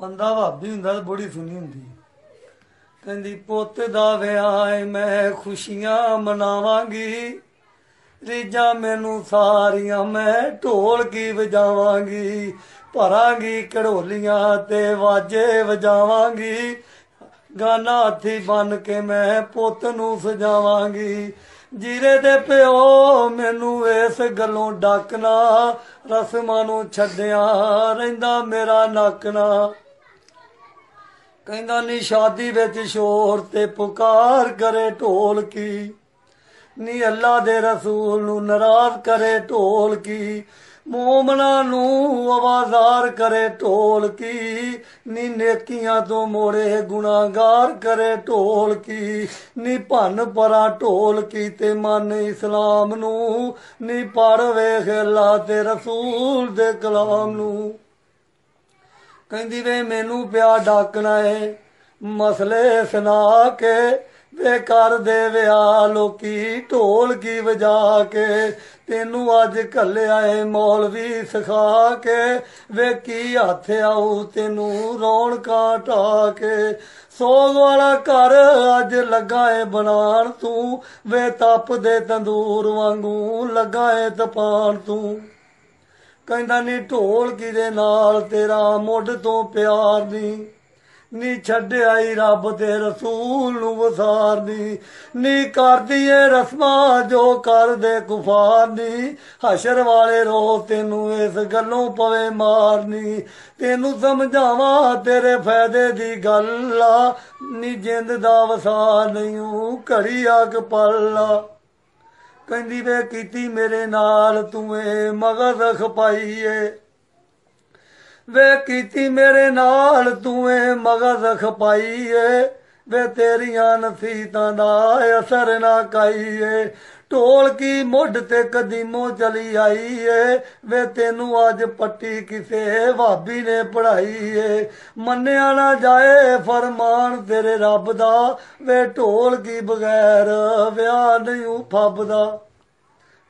ਬੰਦਾ ਭਾਬੀ ਹੁੰਦਾ ਤਾਂ ਬੜੀ ਸੁਣੀ ਹੁੰਦੀ ਕਹਿੰਦੀ, ਪੁੱਤ ਦਾ ਵਿਆਹ ਏ, ਮੈਂ ਖੁਸ਼ੀਆਂ ਮਨਾਵਾਂਗੀ। ਰੀਜਾਂ ਮੈਨੂੰ ਸਾਰੀਆਂ ਮੈਂ ਢੋਲ ਕੀ ਵਜਾਵਾਂਗੀ। ਭਰਾਂਗੀ ਕੜੋਲੀਆਂ ਤੇ ਵਾਜੇ ਵਜਾਵਾਂਗੀ। ਗਾਨਾ ਹੱਥੀ ਬਨ ਕੇ ਮੈਂ ਪੁੱਤ ਨੂੰ ਸਜਾਵਾਂਗੀ। ਜੀਰੇ ਦੇ ਪਿਓ ਮੈਨੂੰ ਇਸ ਗੱਲੋਂ ਡੱਕਣਾ, ਰਸਮਾਂ ਨੂੰ ਛੱਡਿਆ, ਰਹਿੰਦਾ ਮੇਰਾ ਨਾਕਣਾ। ਕਹਿੰਦਾ ਨੀ ਸ਼ਾਦੀ ਵਿੱਚ ਸ਼ੋਰ ਤੇ ਪੁਕਾਰ ਕਰੇ ਢੋਲ ਕੀ? ਨੀ ਅੱਲਾ ਦੇ ਰਸੂਲ ਨੂੰ ਨਾਰਾਜ਼ ਕਰੇ ਢੋਲ ਕੀ? ਮੂਮਨਾ ਨੂੰ ਆਵਾਜ਼ਾਰ ਕਰੇ ਢੋਲ ਕੀ? ਨੀ ਨੇਕੀਆਂ ਤੋਂ ਮੋੜੇ ਗੁਨਾਹਗਾਰ ਕਰੇ ਢੋਲ ਕੀ? ਨੀ ਭੰਨ ਪਰਾ ਢੋਲ ਕੀ ਤੇ ਮਨ ਇਸਲਾਮ ਨੂੰ? ਨੀ ਪੜ ਵੇਖ ਅੱਲਾ ਤੇ ਰਸੂਲ ਦੇ ਕਲਾਮ ਨੂੰ? ਕਹਿੰਦੀ ਵੇ ਮੈਨੂੰ ਪਿਆ ਡਾਕਣਾ ਏ। ਮਸਲੇ ਸੁਣਾ ਕੇ ਵੇ ਕਰ ਦੇ ਵਿਆਹ, ਲੋਕੀ ਢੋਲ ਕੀ ਵਜਾ ਕੇ। ਤੈਨੂੰ ਅੱਜ ਘੱਲਿਆ ਏ, ਮੌਲਵੀ ਸਿਖਾ ਕੇ। ਵੇ ਕੀ ਹੱਥ ਆਉ ਤੈਨੂੰ ਰੌਣਕਾਂ ਢਾ ਕੇ। ਸੋਗ ਵਾਲਾ ਘਰ ਅੱਜ ਲੱਗਾ ਏ ਬਣਾਣ ਤੂੰ। ਵੇ ਤਪ ਦੇ ਤੰਦੂਰ ਵਾਂਗੂ ਲੱਗਾ ਏ ਤਪਾਣ ਤੂੰ। ਕਹਿੰਦਾ, ਨੀ ਢੋਲ ਦੇ ਨਾਲ ਤੇਰਾ ਮੁੱਢ ਤੋਂ ਪਿਆਰ ਨਹੀਂ ਨੀ ਛੱਡਿਆਈ ਰੱਬ ਤੇ ਰਸੂਲ ਨੂੰ ਵਸਾਰਨੀ ਨੀ? ਕਰਦੀ ਏ ਰਸਮਾਂ ਜੋ ਕਰਦੇ ਕੁਫਾਰ ਨੀ? ਹਸ਼ਰ ਵਾਲੇ ਰੋ ਤੈਨੂੰ ਇਸ ਗੱਲੋਂ ਪਵੇ ਮਾਰਨੀ ਤੈਨੂੰ ਸਮਝਾਵਾਂ ਤੇਰੇ ਫਾਇਦੇ ਦੀ ਗੱਲ ਆ। ਨੀ ਜਿੰਦ ਦਾ ਵਸਾ ਨਹੀਂ ਘੜੀ ਆਕ ਪੱਲਾ ਕਹਿੰਦੀ ਵੇ ਕੀਤੀ ਮੇਰੇ ਨਾਲ ਤੂੰ ਏ ਮਗਜ਼ ਖਪਾਈਏ। ਵੇ ਕੀਤੀ ਮੇਰੇ ਨਾਲ ਤੂੰ ਏ ਮਗਜ਼ ਖਪਾਈਏ। ਵੇ ਤੇਰੀਆਂ ਨਸੀਤਾਂ ਦਾ ਅਸਰ ਨਾ ਕਾਈਏ। ਢੋਲ ਕੀ ਮੁੱਢ ਤੇ ਕਦੀਮੋਂ ਚਲੀ ਆਈ ਏ? ਵੇ ਤੈਨੂੰ ਅੱਜ ਪੱਟੀ ਕਿਸੇ ਭਾਬੀ ਨੇ ਪੜਾਈ ਏ। ਮੰਨਿਆ ਨਾ ਜਾਏ ਫਰਮਾਨ ਤੇਰੇ ਰੱਬ ਦਾ, ਵੇ ਢੋਲ ਕੀ ਬਗੈਰ ਵਿਆਹ ਨਹੀਂ ਫੱਬਦਾ।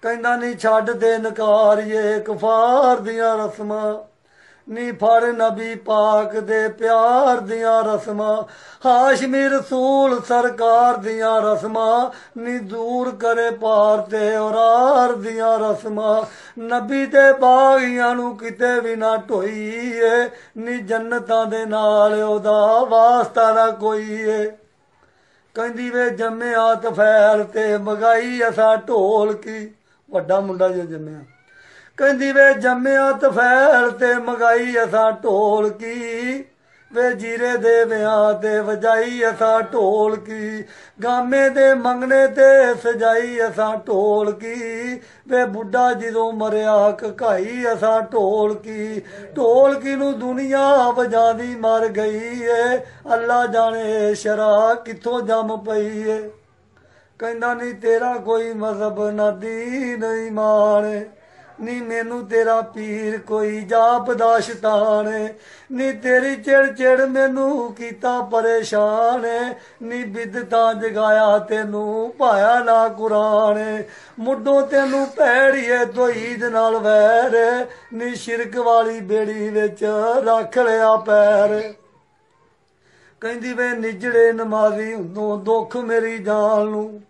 ਕਹਿੰਦਾ ਨਹੀਂ ਛੱਡ ਦੇ ਨਕਾਰੀਏ ਕਫਾਰ ਦੀਆਂ ਰਸਮਾਂ। ਨੀ ਫੜ ਨਬੀ ਪਾਕ ਦੇ ਪਿਆਰ ਦੀਆਂ ਰਸਮਾਂ ਹਾਸ਼ਮੀ ਰਸੂਲ ਸਰਕਾਰ ਦੀਆਂ ਰਸਮਾਂ, ਨੀ ਦੂਰ ਕਰੇ ਪਾਰ ਤੇ ਔਰਾਰ ਦੀਆਂ ਰਸਮਾਂ। ਨਬੀ ਦੇ ਬਾਗੀਆਂ ਨੂੰ ਕਿਤੇ ਵੀ ਨਾ ਢੋਈਏ, ਨੀ ਜੰਨਤਾਂ ਦੇ ਨਾਲ ਉਹਦਾ ਵਾਸਤਾ ਨਾ ਕੋਈ ਏ ਕਹਿੰਦੀ ਵੇ ਜੰਮਿਆ ਤਫੈਲ ਤੇ ਮਗਾਈ ਅਸਾ ਢੋਲ ਕੀ, ਵੱਡਾ ਮੁੰਡਾ ਜੋ ਜੰਮਿਆ। ਕਹਿੰਦੀ ਵੇ ਜੰਮਿਆ ਤਫੈਲ ਤੇ ਮਗਾਈ ਅਸਾਂ ਢੋਲ ਕੀ, ਵੇ ਜੀਰੇ ਦੇ ਵਿਆਹ ਤੇ ਵਜਾਈ ਅਸਾਂ ਢੋਲ ਕੀ, ਗਾਮੇ ਦੇ ਮੰਗਣੇ ਤੇ ਸਜਾਈ ਅਸਾਂ ਢੋਲ ਕੀ, ਵੇ ਬੁੱਢਾ ਜਦੋਂ ਮਰਿਆ ਕਕਾਈ ਅਸਾਂ ਢੋਲ ਕੀ ਢੋਲ ਕੀ ਨੂੰ ਦੁਨੀਆ ਵਜਾਦੀ ਮਰ ਗਈ ਏ, ਅੱਲਾ ਜਾਣੇ ਸ਼ਰਾ ਕਿੱਥੋਂ ਜੰਮ ਪਈ ਏ। ਕਹਿੰਦਾ ਨਹੀਂ ਤੇਰਾ ਕੋਈ ਮਜ਼ਹਬ ਨਾ ਦੀਨ ਇਮਾਨ ਨੀ ਮੈਨੂੰ ਤੇਰਾ ਪੀਰ ਕੋਈ ਜਾਪ ਦਾ ਨੀ ਤੇਰੀ ਚਿੜ ਚਿੜ ਮੈਨੂੰ ਕੀਤਾ ਪਰੇਸ਼ਾਨ, ਨੀ ਬਿਦਤਾਂ ਜਗਾਇਆ ਤੈਨੂੰ ਪਾਇਆ ਨਾ ਕੁਰਾਨ। ਮੁੱਢੋਂ ਤੈਨੂੰ ਭੈੜੀਏ ਤੋਈਦ ਨਾਲ ਵੈਰ, ਨੀ ਸ਼ਿਰਕ ਵਾਲੀ ਬੇੜੀ ਵਿੱਚ ਰੱਖ ਲਿਆ ਪੈਰ। ਕਹਿੰਦੀ ਵੇ ਨਿਜੜੇ ਨਮਾਜ਼ੀ ਹੁੰਦੋਂ ਦੁੱਖ ਮੇਰੀ ਜਾਨ ਨੂੰ।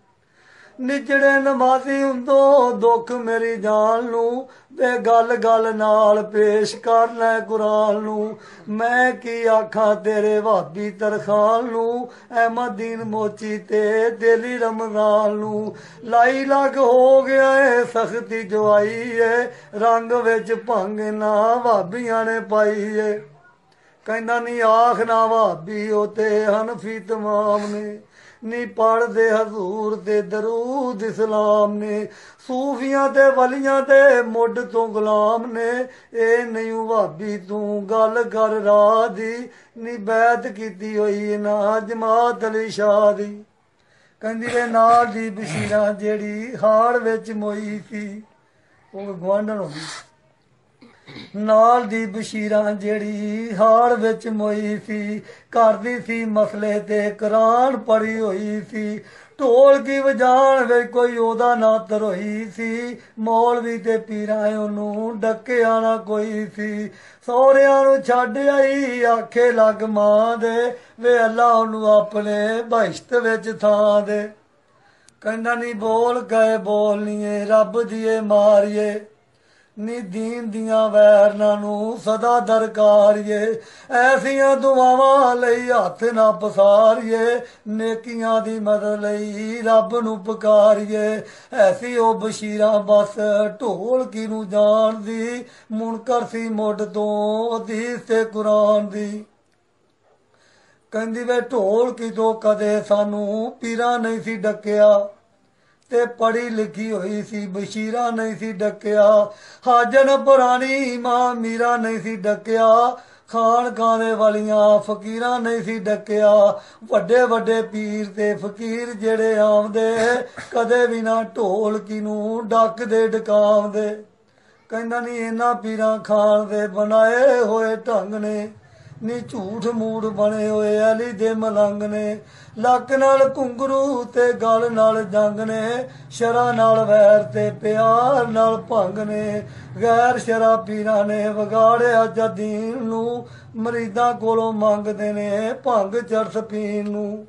ਨਿਜੜੇ ਨਮਾਜ਼ੀ ਹੁੰਦੋ, ਦੁੱਖ ਮੇਰੀ ਜਾਨ ਨੂੰ ਤੇ ਗੱਲ ਗੱਲ ਨਾਲ ਪੇਸ਼ ਕਰ ਲੈ ਕੁਰਾਨ ਨੂੰ। ਮੈਂ ਕੀ ਆਖਾਂ ਤੇਰੇ ਵਾਦੀ ਤਰਖਾਨ ਨੂੰ ਅਹਿਮਦੀਨ ਮੋਚੀ ਤੇ ਦਿਲੀ ਰਮਜ਼ਾਨ ਨੂੰ ਲਾਈ ਲੱਗ ਹੋ ਗਿਆ ਏ, ਸਖਤੀ ਜਵਾਈ ਏ, ਰੰਗ ਵਿੱਚ ਭੰਗ ਨਾ ਵਾਬੀਆਂ ਨੇ ਪਾਈ ਏ। ਕਹਿੰਦਾ ਨਹੀਂ ਆਖ ਨਾ ਵਾਬੀ, ਉਹ ਤੇ ਹਨਫੀ ਤਮਾਮ ਨੇ। ਨੀ ਪੜਦੇ ਹਜ਼ੂਰ ਦੇ ਦਰੂਦ ਇਸਲਾਮ ਨੇ। ਸੂਫੀਆਂ ਤੇ ਵਲੀਆਂ ਤੇ ਮੁੱਢ ਤੋਂ ਗੁਲਾਮ ਨੇ। ਇਹ ਨਹੀਂ ਵਾਬੀ ਤੂੰ ਗੱਲ ਕਰ ਰਾਹ ਦੀ। ਨੀ ਬੈਤ ਕੀਤੀ ਹੋਈ ਨਾ ਜਮਾਤ ਅਲੀ ਸ਼ਾਹ ਦੀ। ਕਹਿੰਦੀ ਵੇ ਨਾਲ ਦੀ ਬਸ਼ੀਰਾ ਜਿਹੜੀ ਹਾੜ ਵਿੱਚ ਮੋਈ ਸੀ। ਉਹ ਗਵਾਂਢਣ ਹੋ ਗਈ। ਨਾਲ ਦੀ ਬਸ਼ੀਰਾਂ ਜਿਹੜੀ ਹਾੜ ਵਿੱਚ ਮੋਈ ਸੀ, ਕਰਦੀ ਸੀ ਮਸਲੇ ਤੇ ਕੁਰਾਨ ਪੜੀ ਹੋਈ ਸੀ। ਢੋਲ ਕੀ ਵਜਾਣ ਵਿੱਚ ਕੋਈ ਉਹਦਾ ਨਾ ਤਰੋਈ ਸੀ। ਮੌਲਵੀ ਤੇ ਪੀਰਾਂ ਉਹਨੂੰ ਡੱਕਿਆ ਨਾ ਕੋਈ ਸੀ। ਸਹੁਰਿਆਂ ਨੂੰ ਛੱਡ ਆਈ, ਆਖੇ ਲੱਗ ਮਾਂ ਦੇ। ਵੇ ਅੱਲਾ ਉਹਨੂੰ ਆਪਣੇ ਬਹਿਸ਼ਤ ਵਿੱਚ ਥਾਂ ਦੇ। ਕਹਿੰਦਾ ਨਹੀਂ ਬੋਲ ਗਏ ਬੋਲਨੀਏ ਰੱਬ ਦੀਏ ਮਾਰੀਏ। ਨੀ ਦੀਨ ਦੀਆਂ ਵੈਰਨਾਂ ਨੂੰ ਸਦਾ ਦਰਕਾਰੀਏ। ਐਸੀਆਂ ਦੁਆਵਾਂ ਲਈ ਹੱਥ ਨਾ ਪਸਾਰੀਏ। ਨੇਕੀਆਂ ਦੀ ਮਦਦ ਲਈ ਰੱਬ ਨੂੰ ਪੁਕਾਰੀਏ। ਐਸੀ ਉਹ ਬਸ਼ੀਰਾਂ ਬਸ ਢੋਲ ਕੀ ਨੂੰ ਜਾਣਦੀ, ਮੁਨਕਰ ਸੀ ਮੁੱਢ ਤੋਂ ਹਦੀਸ ਤੇ ਕੁਰਾਨ ਦੀ। ਕਹਿੰਦੀ ਵੇ ਢੋਲ ਕੀ ਤੋਂ ਕਦੇ ਸਾਨੂੰ ਪੀਰਾ ਨਹੀਂ ਸੀ ਡੱਕਿਆ। ਤੇ ਪੜੀ ਲਿਖੀ ਹੋਈ ਸੀ, ਬਸ਼ੀਰਾ ਨਹੀਂ ਸੀ ਡੱਕਿਆ। ਹਾਜਨ ਪੁਰਾਣੀ ਮਾਂ ਮੀਰਾ ਨਹੀਂ ਸੀ ਡੱਕਿਆ। ਖਾਨ ਗਾਣੇ ਵਾਲੀਆਂ ਫਕੀਰਾਂ ਨਹੀਂ ਸੀ ਡੱਕਿਆ। ਵੱਡੇ ਵੱਡੇ ਪੀਰ ਤੇ ਫਕੀਰ ਜਿਹੜੇ ਆਉਂਦੇ, ਕਦੇ ਵੀ ਨਾ ਢੋਲਕੀ ਨੂੰ ਡੱਕਦੇ ਡਕਾਉਂਦੇ। ਕਹਿੰਦਾ ਨਹੀਂ ਇਹਨਾਂ ਪੀਰਾਂ ਖਾਨ ਦੇ ਬਣਾਏ ਹੋਏ ਢੰਗ ਨੇ। ਨੀ ਝੂਠ ਮੂੜ ਬਣੇ ਹੋਏ ਅਲੀ ਦੇ ਮਲੰਗ ਨੇ। ਲੱਕ ਨਾਲ ਘੁੰਗਰੂ ਤੇ ਗਲ ਨਾਲ ਜੰਗ ਨੇ। ਸ਼ਰਾ ਨਾਲ ਵੈਰ ਤੇ ਪਿਆਰ ਨਾਲ ਭੰਗ ਨੇ। ਗੈਰ ਸ਼ਰਾ ਪੀਰਾਂ ਨੇ ਵਿਗਾੜਿਆ ਜਦੀਨ ਨੂੰ। ਮਰੀਦਾਂ ਕੋਲੋਂ ਮੰਗਦੇ ਨੇ ਭੰਗ ਚੜਸ ਪੀਣ ਨੂੰ।